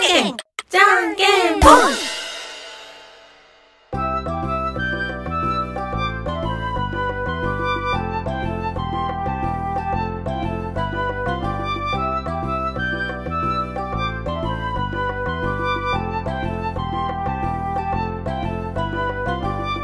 んけんじゃんけんぽん。